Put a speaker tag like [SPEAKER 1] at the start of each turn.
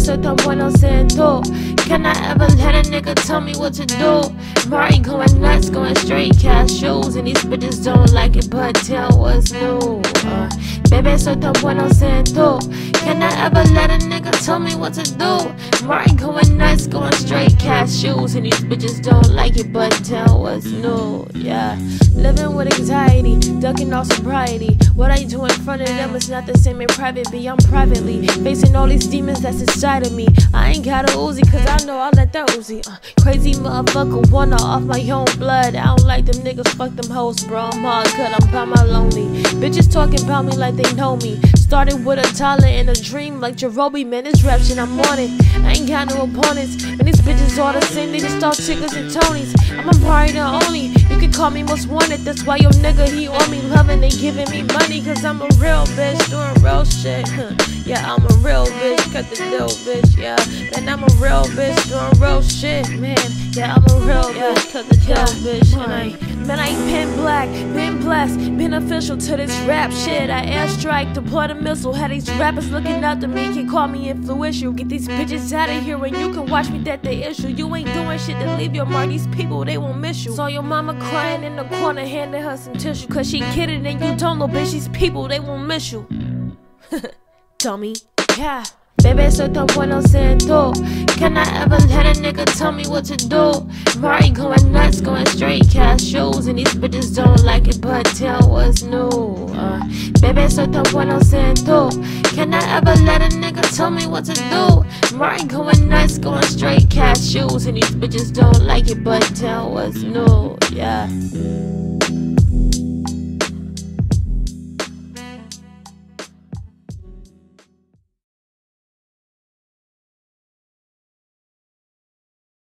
[SPEAKER 1] soy tan bueno siento. Can I ever let a nigga tell me what to do? Mari going nuts, going straight cash shows, and these bitches don't like it, but tell what's new. Uh, baby, soy tan bueno siento. Can I ever let a nigga tell me what to do? Mari going nuts, going straight shoes, and these bitches don't like it, but tell what's new. Yeah, living with anxiety, ducking all sobriety. What I do in front of them is not the same in private, be I'm privately facing all these demons that's inside of me. I ain't got a Uzi, cause I know I let that Uzi. Uh, crazy motherfucker, wanna off my own blood. I don't like them niggas, fuck them hoes, bro. I'm hard cut, I'm by my lonely. Bitches talking about me like they know me. Started with a dollar and a dream like Jerobi, man, this rap shit, I'm on it. I ain't got no opponents, and these bitches all the same, they just all chickens and Tonys. I'm a party the only, you can call me most wanted, that's why your nigga, he on me loving and giving me money, cause I'm a real bitch doing real shit. yeah, I'm a real bitch, cut the deal, bitch, yeah. Man, I'm a real bitch doing real shit, man. Yeah, I'm a real bitch, cut the deal, bitch, and I. Man, I ain't been black, been blessed, been official to this rap shit. I airstrike, deploy the missile. Had these rappers looking up to me, can call me influential. Get these bitches out of here and you can watch me that they issue. You ain't doing shit to leave your mark. These people, they won't miss you. Saw your mama crying in the corner, handing her some tissue. Cause she kidding and you don't know, bitch. These people, they won't miss you. Dummy. Yeah. Baby, soy tan bueno siento. Can I ever let a nigga tell me what to do? Mari going nuts, going straight cash shows, and these bitches don't like it, but tell what's new. Uh, baby, soy tan bueno siento. Can I ever let a nigga tell me what to do? Mari going nuts, going straight cash shoes, and these bitches don't like it, but tell what's new. Yeah.